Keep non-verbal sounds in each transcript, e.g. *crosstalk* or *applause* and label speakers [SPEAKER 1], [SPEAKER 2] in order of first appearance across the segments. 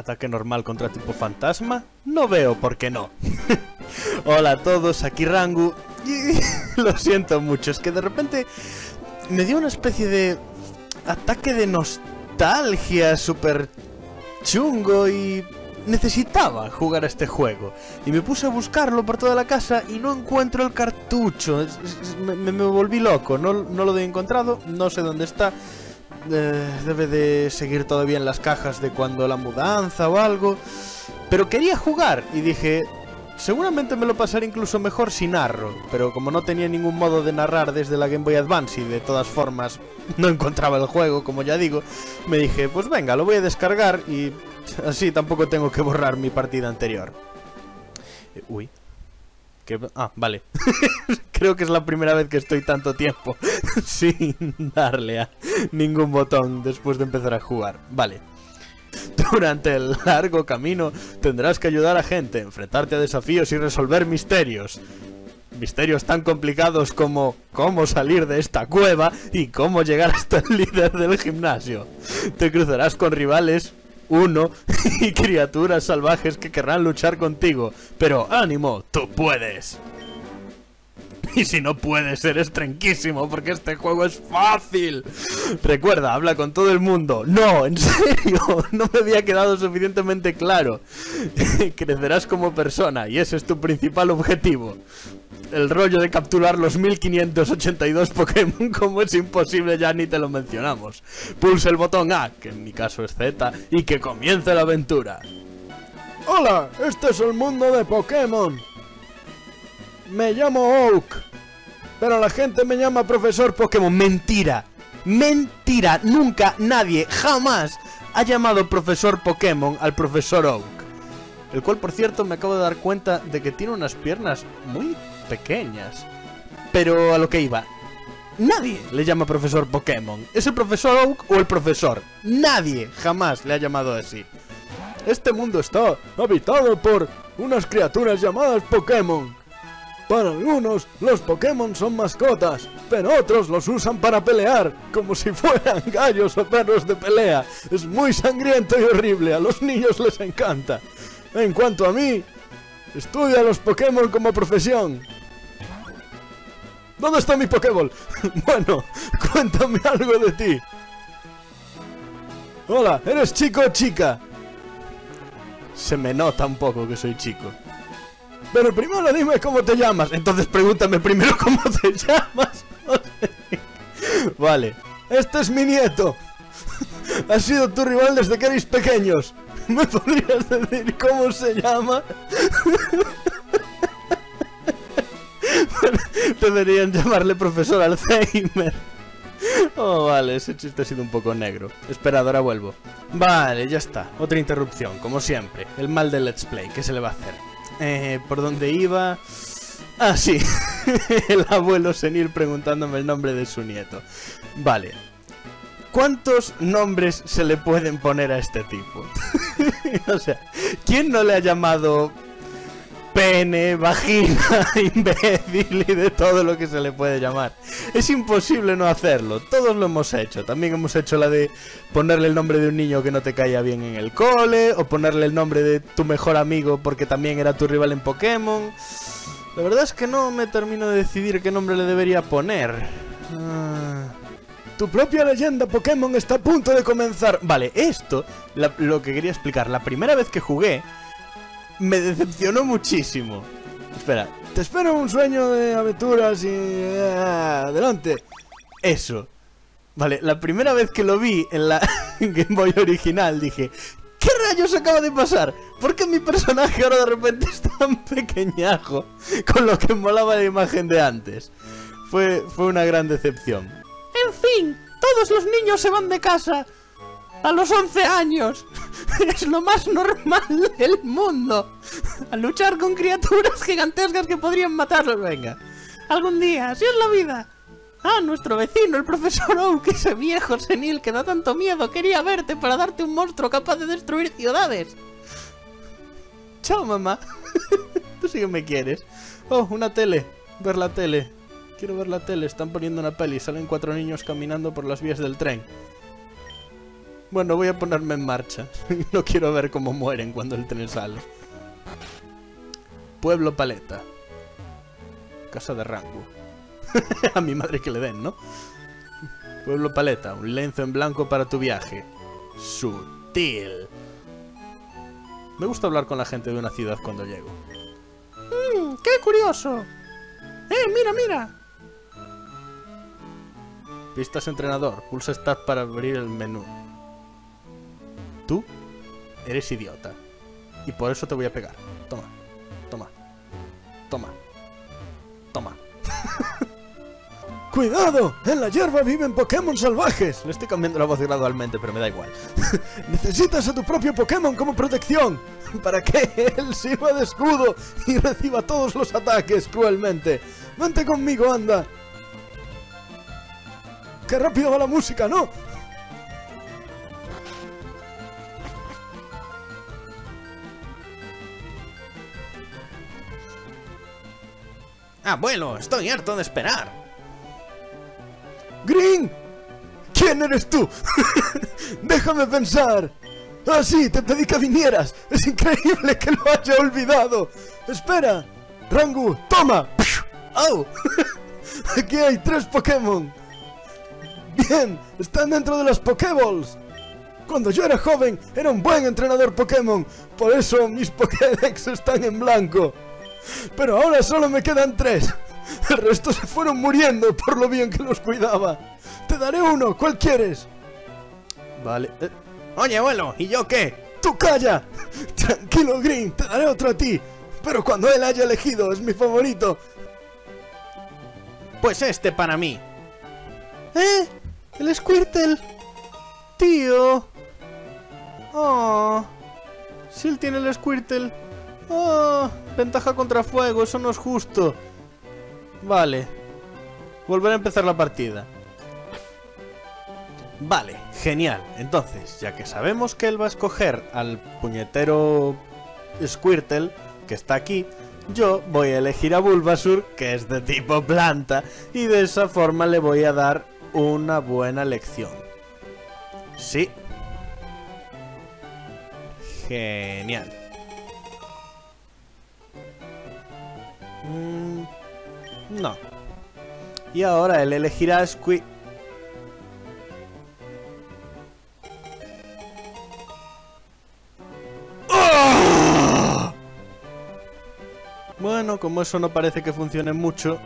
[SPEAKER 1] Ataque normal contra tipo fantasma. No veo por qué no. *laughs* Hola a todos, aquí Rangu. Y *laughs* lo siento mucho, es que de repente me dio una especie de ataque de nostalgia súper chungo y necesitaba jugar a este juego. Y me puse a buscarlo por toda la casa y no encuentro el cartucho. Me, me volví loco, no, no lo he encontrado, no sé dónde está. Eh, debe de seguir todavía en las cajas de cuando la mudanza o algo. Pero quería jugar y dije, seguramente me lo pasaré incluso mejor si narro. Pero como no tenía ningún modo de narrar desde la Game Boy Advance y de todas formas no encontraba el juego, como ya digo, me dije, pues venga, lo voy a descargar y así tampoco tengo que borrar mi partida anterior. Eh, Uy. Ah, vale. *laughs* Creo que es la primera vez que estoy tanto tiempo *laughs* sin darle a ningún botón después de empezar a jugar. Vale. Durante el largo camino tendrás que ayudar a gente, enfrentarte a desafíos y resolver misterios. Misterios tan complicados como cómo salir de esta cueva y cómo llegar hasta el líder del gimnasio. Te cruzarás con rivales, uno, y criaturas salvajes que querrán luchar contigo. Pero ánimo, tú puedes. *laughs* Y si no puedes, eres tranquísimo, porque este juego es fácil. Recuerda, habla con todo el mundo. No, en *laughs* serio, no me había quedado suficientemente claro. *laughs* Crecerás como persona, y ese es tu principal objetivo. El rollo de capturar los 1582 Pokémon, como es imposible, ya ni te lo mencionamos. Pulsa el botón A, que en mi caso es Z, y que comience la aventura.
[SPEAKER 2] Hola, este es el mundo de Pokémon. Me llamo Oak, pero la gente me llama profesor Pokémon.
[SPEAKER 1] Mentira. Mentira. Nunca nadie, jamás, ha llamado profesor Pokémon al profesor Oak. El cual, por cierto, me acabo de dar cuenta de que tiene unas piernas muy pequeñas. Pero a lo que iba. Nadie le llama profesor Pokémon. ¿Es el profesor Oak o el profesor? Nadie jamás le ha llamado así.
[SPEAKER 2] Este mundo está habitado por unas criaturas llamadas Pokémon. Para algunos, los Pokémon son mascotas, pero otros los usan para pelear, como si fueran *laughs* gallos o perros de pelea. Es muy sangriento y horrible, a los niños les encanta. En cuanto a mí, estudia los Pokémon como profesión. ¿Dónde está mi Pokéball? *laughs* bueno, *laughs* cuéntame algo de ti. Hola, ¿eres chico o chica?
[SPEAKER 1] Se me nota un poco que soy chico.
[SPEAKER 2] Pero primero dime cómo te llamas.
[SPEAKER 1] Entonces pregúntame primero *laughs* cómo te llamas. *laughs* vale.
[SPEAKER 2] Este es mi nieto. *laughs* Ha sido tu rival desde que erais pequeños. ¿Me podrías decir cómo se llama?
[SPEAKER 1] Deberían llamarle profesor Alzheimer. Oh, vale, ese chiste ha sido un poco negro. Esperad, ahora vuelvo. Vale, ya está. Otra interrupción, como siempre. El mal del Let's Play, ¿qué se le va a hacer? Eh, ¿por dónde iba? Ah, sí. *laughs* el abuelo senil preguntándome el nombre de su nieto. Vale. ¿Cuántos nombres se le pueden poner a este tipo? *laughs* o sea, ¿quién no le ha llamado pene, vagina, *laughs* imbécil y de todo lo que se le puede llamar. Es imposible no hacerlo, todos lo hemos hecho. También hemos hecho la de ponerle el nombre de un niño que no te caía bien en el cole, o ponerle el nombre de tu mejor amigo porque también era tu rival en Pokémon. La verdad es que no me termino de decidir qué nombre le debería poner. Ah,
[SPEAKER 2] Tu propia leyenda Pokémon está a punto de comenzar.
[SPEAKER 1] Vale, esto, lo que quería explicar, la primera vez que jugué, me decepcionó muchísimo. Espera,
[SPEAKER 2] Te espero un sueño de aventuras y... ah, adelante.
[SPEAKER 1] Eso. Vale, la primera vez que lo vi en la *laughs* Game Boy original dije, ¿qué rayos acaba de pasar? ¿Por qué mi personaje ahora de repente es tan pequeñajo con lo que molaba la imagen de antes? Fue, fue una gran decepción. En fin, todos los niños se van de casa a los 11 años. *laughs* Es lo más normal del mundo. A luchar con criaturas gigantescas que podrían matarlos. Venga, algún día, así es la vida. Ah, nuestro vecino, el profesor Oak, ese viejo senil que da tanto miedo, quería verte para darte un monstruo capaz de destruir ciudades. Chao, mamá. *laughs* Tú sí que me quieres. Oh, una tele. Ver la tele. Quiero ver la tele. Están poniendo una peli. Salen cuatro niños caminando por las vías del tren. Bueno, voy a ponerme en marcha. *laughs* no quiero ver cómo mueren cuando el tren sale. Pueblo Paleta. Casa de Rango. *laughs* a mi madre que le den, ¿no? Pueblo Paleta, un lenzo en blanco para tu viaje. Sutil. Me gusta hablar con la gente de una ciudad cuando llego.
[SPEAKER 3] Mmm, qué curioso. ¡Eh, mira, mira!
[SPEAKER 1] Pistas entrenador. Pulsa Start para abrir el menú. Tú eres idiota. Y por eso te voy a pegar. Toma. Toma. Toma. Toma. *laughs*
[SPEAKER 2] ¡Cuidado! En la hierba viven Pokémon salvajes.
[SPEAKER 1] Le estoy cambiando la voz gradualmente, pero me da igual. *laughs*
[SPEAKER 2] Necesitas a tu propio Pokémon como protección. *laughs* Para que él sirva de escudo y reciba todos los ataques cruelmente. Vente conmigo, anda. ¡Qué rápido va la música, ¿no?
[SPEAKER 1] Abuelo, estoy harto de esperar.
[SPEAKER 2] ¡Green! ¿Quién eres tú? *laughs* Déjame pensar. Ah, sí, te pedí que vinieras. Es increíble que lo haya olvidado. Espera. Rangu, toma. *laughs* ¡Au! *laughs* Aquí hay tres Pokémon. Bien, están dentro de las Pokéballs. Cuando yo era joven, era un buen entrenador Pokémon. Por eso mis Pokédex están en blanco. Pero ahora solo me quedan tres. El resto se fueron muriendo por lo bien que los cuidaba. Te daré uno, ¿cuál quieres?
[SPEAKER 1] Vale. Eh, Oye, abuelo, ¿y yo qué?
[SPEAKER 2] ¡Tú calla! Tranquilo, Green, te daré otro a ti. Pero cuando él haya elegido, es mi favorito.
[SPEAKER 1] Pues este para mí.
[SPEAKER 3] ¿Eh? El Squirtle. Tío. Oh. Si él tiene el Squirtle. Oh. Ventaja contra fuego, eso no es justo.
[SPEAKER 1] Vale. Volver a empezar la partida. Vale, genial. Entonces, ya que sabemos que él va a escoger al puñetero Squirtle, que está aquí, yo voy a elegir a Bulbasur, que es de tipo planta, y de esa forma le voy a dar una buena lección. Sí. Genial. Mm, no. Y ahora él elegirá Squid... ¡Ah! Bueno, como eso no parece que funcione mucho,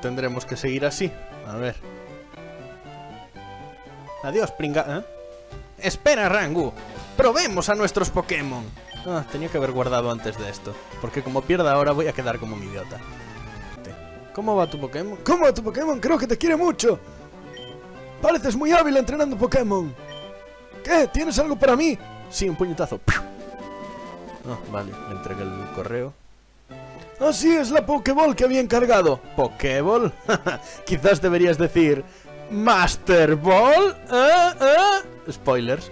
[SPEAKER 1] tendremos que seguir así. A ver. Adiós, pringa... ¿eh? Espera, Rangu. Probemos a nuestros Pokémon. Ah, tenía que haber guardado antes de esto. Porque como pierda ahora voy a quedar como un idiota. ¿Cómo va tu Pokémon?
[SPEAKER 2] ¿Cómo va tu Pokémon? Creo que te quiere mucho. Pareces muy hábil entrenando Pokémon. ¿Qué? ¿Tienes algo para mí?
[SPEAKER 1] Sí, un puñetazo. Ah, vale, le entregué el correo.
[SPEAKER 2] Así es la Pokéball que había encargado.
[SPEAKER 1] ¿Pokéball? *laughs* Quizás deberías decir... ¿Master Ball? ¿Eh? ¿Eh? Spoilers.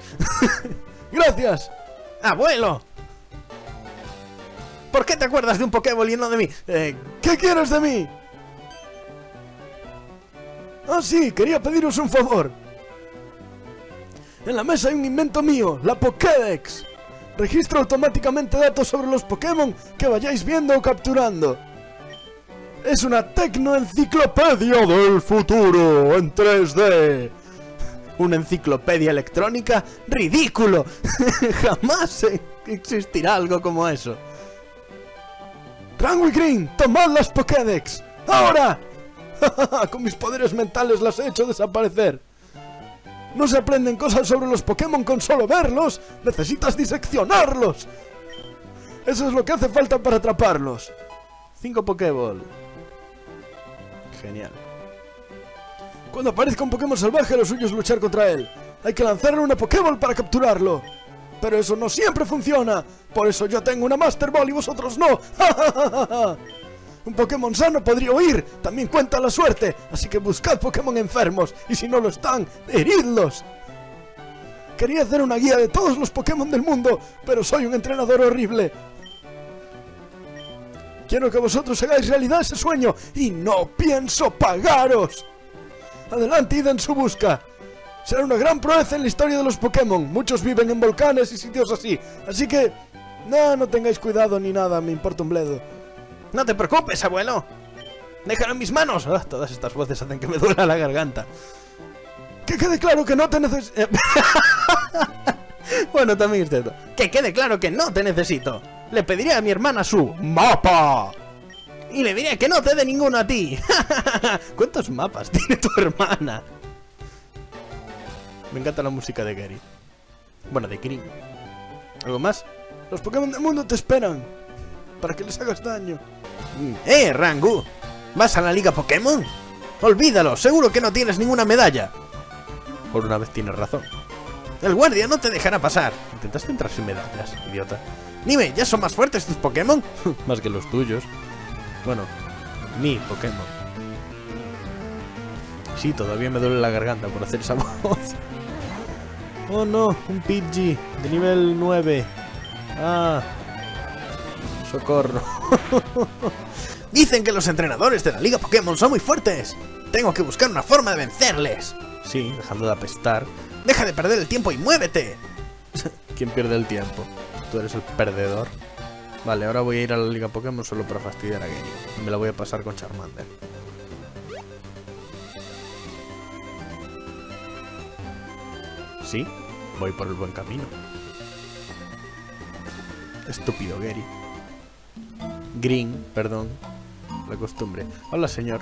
[SPEAKER 1] *laughs*
[SPEAKER 2] Gracias.
[SPEAKER 1] ¡Abuelo! ¿Por qué te acuerdas de un Pokéball y no de mí?
[SPEAKER 2] Eh, ¿Qué quieres de mí? Ah, sí, quería pediros un favor. En la mesa hay un invento mío, la Pokédex. Registra automáticamente datos sobre los Pokémon que vayáis viendo o capturando. Es una tecnoenciclopedia del futuro en 3D.
[SPEAKER 1] ¿Una enciclopedia electrónica? ¡Ridículo! *laughs* Jamás existirá algo como eso.
[SPEAKER 2] Y Green, tomad las Pokédex. ¡Ahora! *laughs* Con mis poderes mentales las he hecho desaparecer. No se aprenden cosas sobre los Pokémon con solo verlos. Necesitas diseccionarlos. Eso es lo que hace falta para atraparlos.
[SPEAKER 1] Cinco Pokéball. Genial.
[SPEAKER 2] Cuando aparezca un Pokémon salvaje, lo suyo es luchar contra él. Hay que lanzarle una Pokéball para capturarlo. Pero eso no siempre funciona. Por eso yo tengo una Master Ball y vosotros no. *laughs* Un Pokémon sano podría huir, también cuenta la suerte, así que buscad Pokémon enfermos, y si no lo están, heridlos. Quería hacer una guía de todos los Pokémon del mundo, pero soy un entrenador horrible. Quiero que vosotros hagáis realidad ese sueño, y no pienso pagaros. Adelante, id en su busca. Será una gran proeza en la historia de los Pokémon. Muchos viven en volcanes y sitios así. Así que... No, no tengáis cuidado ni nada, me importa un bledo.
[SPEAKER 1] No te preocupes, abuelo. Déjalo en mis manos. Ah, todas estas voces hacen que me duela la garganta.
[SPEAKER 2] Que quede claro que no te necesito... *laughs*
[SPEAKER 1] bueno, también es cierto. Que quede claro que no te necesito. Le pediré a mi hermana su mapa. Y le diré que no te dé ninguno a ti. *laughs* ¿Cuántos mapas tiene tu hermana? Me encanta la música de Gary. Bueno, de Green. ¿Algo más?
[SPEAKER 2] Los Pokémon del mundo te esperan. Para que les hagas daño.
[SPEAKER 1] Mm. ¡Eh, Rangu! ¿Vas a la Liga Pokémon? Olvídalo, seguro que no tienes ninguna medalla. Por una vez tienes razón. El guardia no te dejará pasar. Intentaste entrar sin medallas, idiota. Dime, ¿ya son más fuertes tus Pokémon? *laughs* más que los tuyos. Bueno, mi Pokémon. Sí, todavía me duele la garganta por hacer esa *laughs* voz. Oh no, un Pidgey de nivel 9. Ah. Socorro. *laughs* Dicen que los entrenadores de la Liga Pokémon son muy fuertes. Tengo que buscar una forma de vencerles. Sí, dejando de apestar. Deja de perder el tiempo y muévete. *laughs* ¿Quién pierde el tiempo? Tú eres el perdedor. Vale, ahora voy a ir a la Liga Pokémon solo para fastidiar a Gary. Me la voy a pasar con Charmander. Sí, voy por el buen camino. Estúpido Gary. Green, perdón. La costumbre. Hola, señor.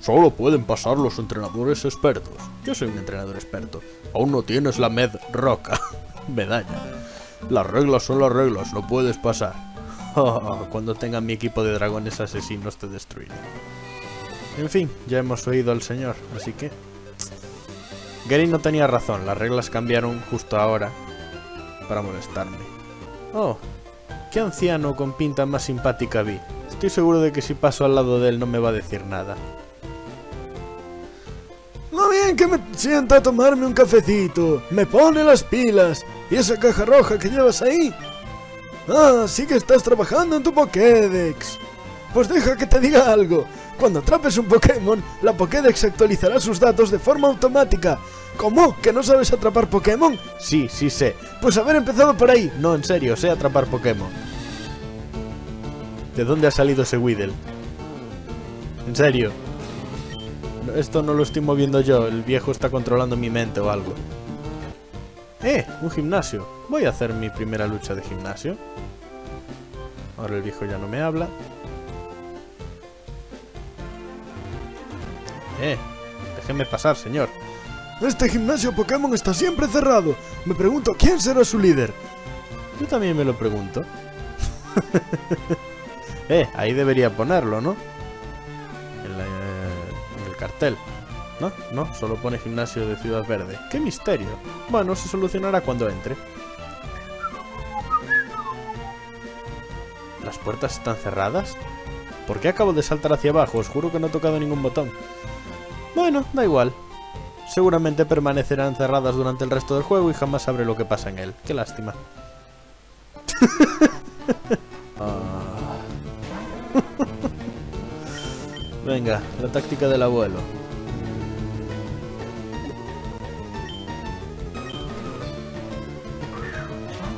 [SPEAKER 1] Solo pueden pasar los entrenadores expertos. Yo soy un entrenador experto. Aún no tienes la Med Roca. *laughs* Medalla. Las reglas son las reglas, no puedes pasar. *laughs* cuando tenga mi equipo de dragones asesinos te destruiré. En fin, ya hemos oído al señor, así que... Gary no tenía razón, las reglas cambiaron justo ahora para molestarme. Oh, qué anciano con pinta más simpática vi. Estoy seguro de que si paso al lado de él no me va a decir nada.
[SPEAKER 2] Lo bien que me sienta a tomarme un cafecito. Me pone las pilas. ¿Y esa caja roja que llevas ahí? Ah, sí que estás trabajando en tu Pokédex. Pues deja que te diga algo. Cuando atrapes un Pokémon, la Pokédex actualizará sus datos de forma automática. ¿Cómo? ¿Que no sabes atrapar Pokémon?
[SPEAKER 1] Sí, sí sé.
[SPEAKER 2] Pues haber empezado por ahí.
[SPEAKER 1] No, en serio, sé atrapar Pokémon. ¿De dónde ha salido ese Weedle? En serio. Esto no lo estoy moviendo yo, el viejo está controlando mi mente o algo. ¡Eh! Un gimnasio. Voy a hacer mi primera lucha de gimnasio. Ahora el viejo ya no me habla. ¡Eh! Déjeme pasar, señor.
[SPEAKER 2] Este gimnasio Pokémon está siempre cerrado. Me pregunto quién será su líder.
[SPEAKER 1] Yo también me lo pregunto. *laughs* eh, ahí debería ponerlo, ¿no? En, la, en el cartel. ¿No? No, solo pone gimnasio de Ciudad Verde. ¡Qué misterio! Bueno, se solucionará cuando entre. ¿Las puertas están cerradas? ¿Por qué acabo de saltar hacia abajo? Os juro que no he tocado ningún botón. Bueno, da igual. Seguramente permanecerán cerradas durante el resto del juego y jamás sabré lo que pasa en él. Qué lástima. *laughs* Ah. *laughs* Venga, la táctica del abuelo.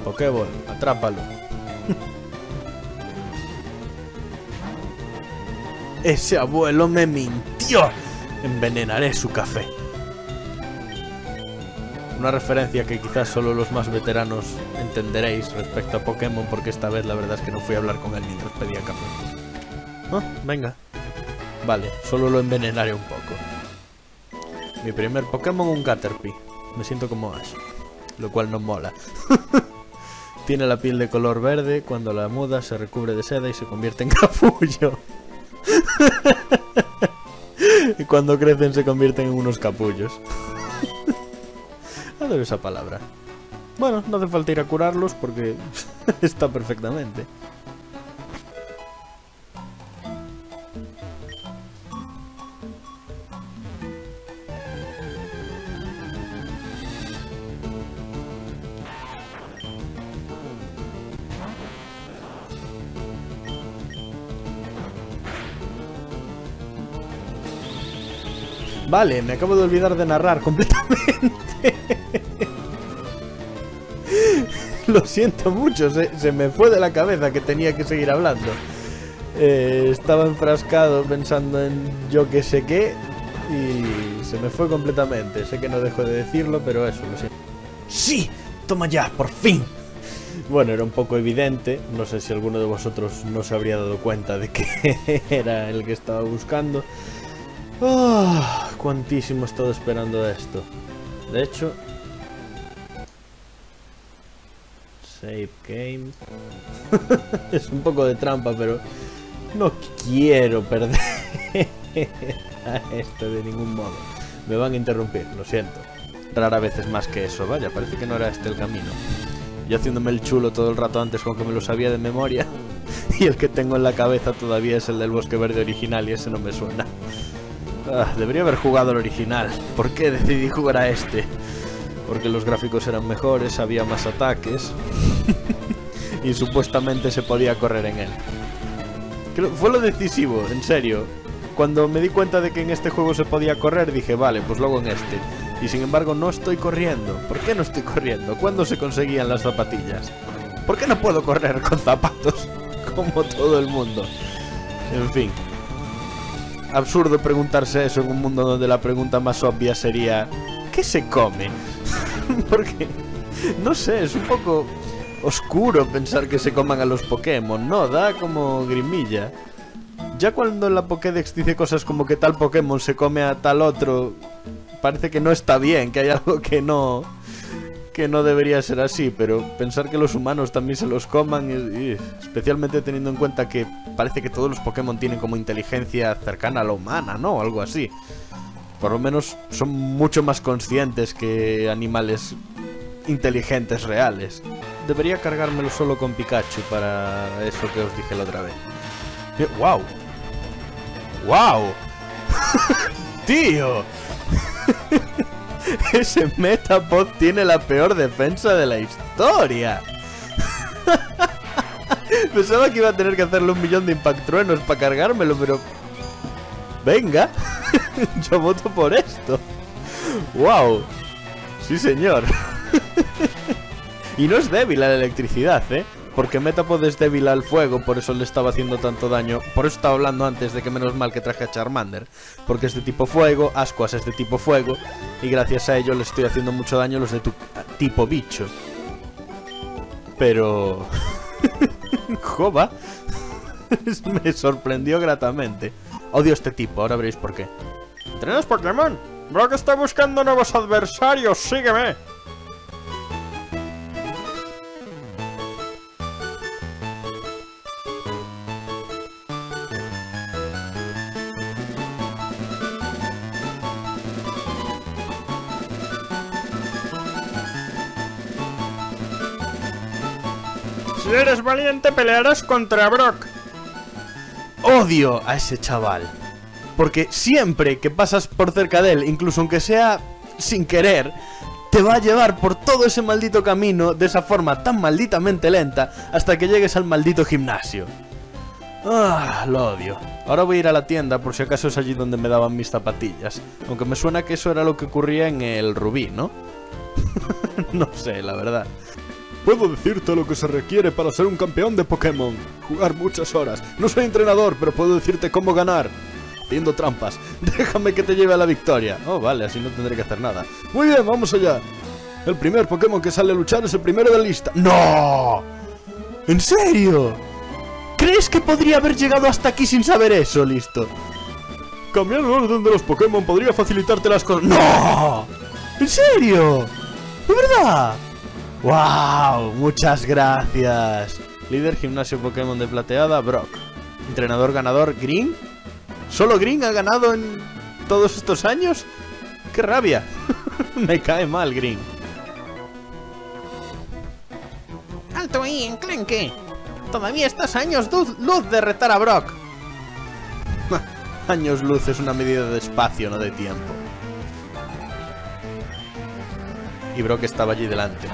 [SPEAKER 1] Pokéball, atrápalo. *laughs* Ese abuelo me mintió. Envenenaré su café. Una referencia que quizás solo los más veteranos entenderéis respecto a Pokémon porque esta vez la verdad es que no fui a hablar con él mientras pedía café. Ah, venga. Vale, solo lo envenenaré un poco. Mi primer Pokémon un Caterpie. Me siento como Ash. Lo cual no mola. *laughs* Tiene la piel de color verde, cuando la muda se recubre de seda y se convierte en capullo. *laughs* y cuando crecen se convierten en unos capullos. Adoro esa palabra. Bueno, no hace falta ir a curarlos porque *laughs* está perfectamente. Vale, me acabo de olvidar de narrar completamente. Lo siento mucho, se, se, me fue de la cabeza que tenía que seguir hablando. Eh, estaba enfrascado pensando en yo que sé qué y se me fue completamente. Sé que no dejo de decirlo, pero eso, lo siento.
[SPEAKER 3] ¡Sí! ¡Toma ya, por fin!
[SPEAKER 1] Bueno, era un poco evidente, no sé si alguno de vosotros no se habría dado cuenta de que *laughs* era el que estaba buscando. Oh, cuantísimo he estado esperando esto. De hecho... Save game. *laughs* es un poco de trampa, pero no quiero perder *laughs* a esto de ningún modo. Me van a interrumpir, lo siento. Rara vez es más que eso, vaya, parece que no era este el camino. Yo haciéndome el chulo todo el rato antes con que me lo sabía de memoria. *laughs* Y el que tengo en la cabeza todavía es el del bosque verde original y ese no me suena. Ah, debería haber jugado el original. ¿Por qué decidí jugar a este? Porque los gráficos eran mejores, había más ataques. *laughs* y supuestamente se podía correr en él. Fue lo decisivo, en serio. Cuando me di cuenta de que en este juego se podía correr, dije, vale, pues luego en este. Y sin embargo no estoy corriendo. ¿Por qué no estoy corriendo? ¿Cuándo se conseguían las zapatillas? ¿Por qué no puedo correr con zapatos? *laughs* Como todo el mundo. En fin. Absurdo preguntarse eso en un mundo donde la pregunta más obvia sería ¿Qué se come? *laughs* Porque, no sé, es un poco oscuro pensar que se coman a los Pokémon, ¿no? Da como grimilla. Ya cuando la Pokédex dice cosas como que tal Pokémon se come a tal otro, parece que no está bien, que hay algo que no que no debería ser así, pero pensar que los humanos también se los coman, especialmente teniendo en cuenta que parece que todos los Pokémon tienen como inteligencia cercana a la humana, ¿no? Algo así. Por lo menos son mucho más conscientes que animales inteligentes reales. Debería cargármelo solo con Pikachu para eso que os dije la otra vez. ¡Wow! ¡Wow! *laughs* ¡Tío! *laughs* *laughs* Ese Metapod tiene la peor defensa de la historia. *laughs* Pensaba que iba a tener que hacerle un millón de impact truenos para cargármelo, pero... Venga, *laughs* yo voto por esto. ¡Wow! Sí, señor. y no es débil a la electricidad, ¿eh? Porque Metapod es débil al fuego, por eso le estaba haciendo tanto daño. Por eso estaba hablando antes de que menos mal que traje a Charmander. Porque es de tipo fuego, Ascuas es de tipo fuego, y gracias a ello le estoy haciendo mucho daño a los de tu tipo bicho. Pero... *laughs* Jova. *laughs* Me sorprendió gratamente. Odio este tipo, ahora veréis por qué.
[SPEAKER 4] ¿Entrenas Pokémon? Brock está buscando nuevos adversarios, sígueme. Si eres valiente, pelearás contra Brock.
[SPEAKER 1] Odio a ese chaval. Porque siempre que pasas por cerca de él, incluso aunque sea sin querer, te va a llevar por todo ese maldito camino de esa forma tan malditamente lenta hasta que llegues al maldito gimnasio. Ah, lo odio. Ahora voy a ir a la tienda por si acaso es allí donde me daban mis zapatillas. Aunque me suena que eso era lo que ocurría en el Rubí, ¿no? *laughs* no sé, la verdad.
[SPEAKER 2] Puedo decirte lo que se requiere para ser un campeón de Pokémon. Jugar muchas horas. No soy entrenador, pero puedo decirte cómo ganar. Haciendo trampas. *laughs* Déjame que te lleve a la victoria. Oh, vale, así no tendré que hacer nada. Muy bien, vamos allá. El primer Pokémon que sale a luchar es el primero de la lista.
[SPEAKER 1] ¡No! ¿En serio? ¿Crees que podría haber llegado hasta aquí sin saber eso? Listo.
[SPEAKER 2] Cambiar el orden de los Pokémon podría facilitarte las cosas.
[SPEAKER 1] ¡No! ¿En serio? ¿De verdad? ¡Wow! Muchas gracias. Líder gimnasio Pokémon de plateada, Brock. Entrenador ganador, Green. ¿Solo Green ha ganado en todos estos años? ¡Qué rabia! *laughs* Me cae mal, Green.
[SPEAKER 3] ¡Alto ahí, enclenque! Todavía estás años luz, luz de retar a Brock. *laughs*
[SPEAKER 1] años luz es una medida de espacio, no de tiempo. Y Brock estaba allí delante.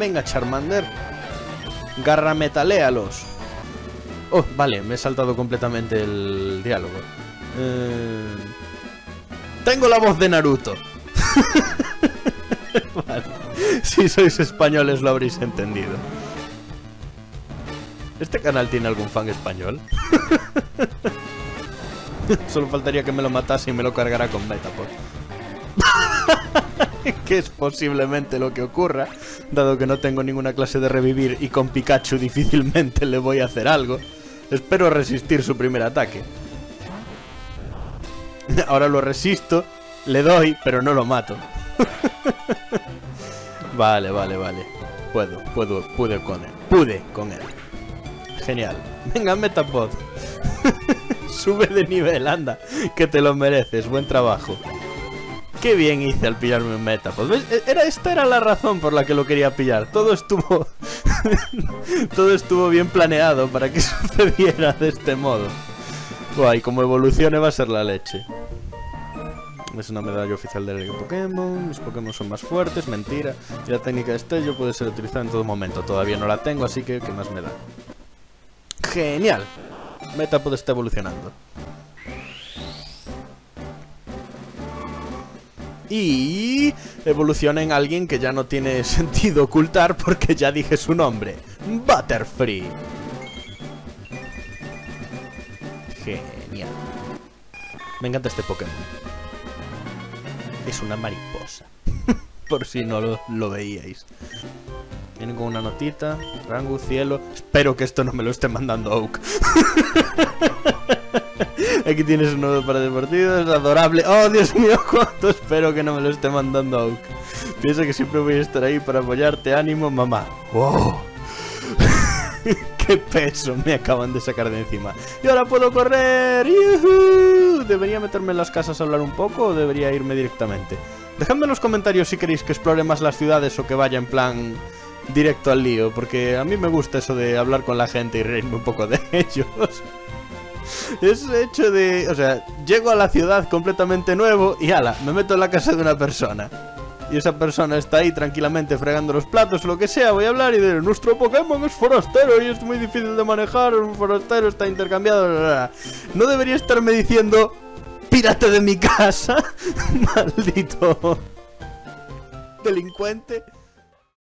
[SPEAKER 1] Venga, Charmander. Garra metaléalos. Oh, vale, me he saltado completamente el diálogo. Eh, Tengo la voz de Naruto. *laughs* vale. Si sois españoles lo habréis entendido. ¿Este canal tiene algún fan español? *laughs* Solo faltaría que me lo matase y me lo cargara con Metapod. *laughs* *laughs* que es posiblemente lo que ocurra, dado que no tengo ninguna clase de revivir y con Pikachu *laughs* difícilmente le voy a hacer algo. Espero resistir su primer ataque. *laughs* Ahora lo resisto, le doy, pero no lo mato. vale, vale, vale. Puedo, puedo, pude con él. Pude con él. Genial. Venga, Metapod. Sube de nivel, anda. Que te lo mereces. Buen trabajo. Qué bien hice al pillarme un Metapod. ¿Ves? E- Era, esta era la razón por la que lo quería pillar. Todo estuvo... *laughs* Todo estuvo bien planeado para que *laughs* sucediera de este modo. Guay, como evolucione va a ser la leche. Es una medalla oficial del Pokémon. Los Pokémon son más fuertes, mentira. Y la técnica de estello puede ser utilizada en todo momento. Todavía no la tengo, así que ¿qué más me da? Genial. Metapod está evolucionando. Y evoluciona en alguien que ya no tiene *laughs* sentido ocultar porque ya dije su nombre. Butterfree. Genial. Me encanta este Pokémon. Es una mariposa. *laughs* Por si no lo, veíais. Viene con una notita. Rango, cielo. Espero que esto no me lo esté mandando Oak. *laughs* Aquí tienes un nuevo para deportivos. Adorable. Oh, Dios mío, *laughs* cuánto espero que no me lo esté mandando Oak. Piensa que siempre voy a estar ahí para apoyarte. Ánimo, mamá. ¡Wow! *laughs* ¡Qué peso me acaban de sacar de encima! ¡Y ahora puedo correr! ¡Yuhu! ¿Debería meterme en las casas a hablar un poco o debería irme directamente? Dejadme en los comentarios si queréis que explore más las ciudades o que vaya en plan directo al lío, porque a mí me gusta eso de hablar con la gente y reírme un poco de *laughs* ellos. Es hecho de... O sea, llego a la ciudad completamente nuevo y ala, me meto en la casa de una persona. Y esa persona está ahí tranquilamente fregando los platos o lo que sea, voy a hablar y de nuestro Pokémon es forastero y es muy difícil de manejar, un forastero está intercambiado. bla, bla, bla". No debería estarme diciendo, pírate de mi casa, *laughs* maldito *laughs* delincuente.